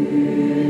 Música